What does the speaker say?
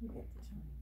Get the twenty.